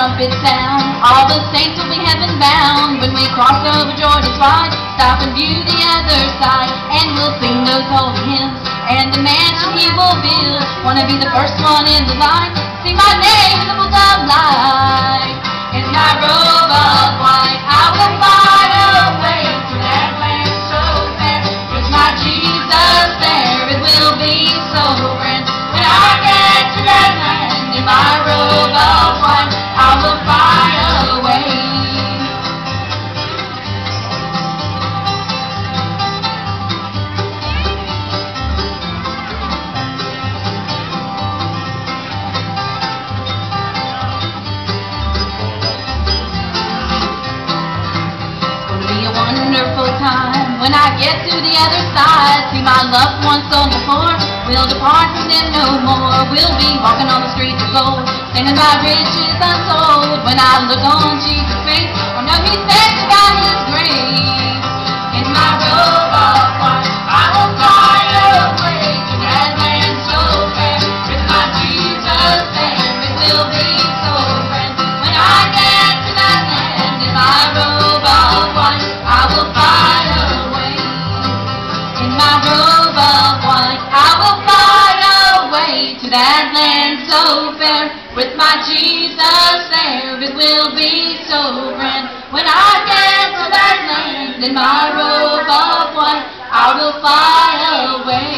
trumpet sound. All the saints will be heaven bound when we cross over Jordan's wide. Stop and view the other side, and we'll sing those holy hymns. And the mansion he will build. Wanna be the first one in the line? Sing my name, in the book of life. So grand. When I get to land in my robe wonderful time when I get to the other side. See my loved ones on the floor. We'll depart from them no more. We'll be walking on the streets of gold, standing by riches untold. When I look that land so fair. With my Jesus there, it will be so grand. When I get to that land in my robe of white, I will fly away.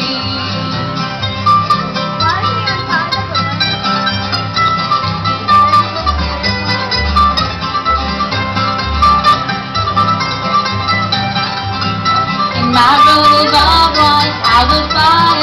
In my robe of white, I will fly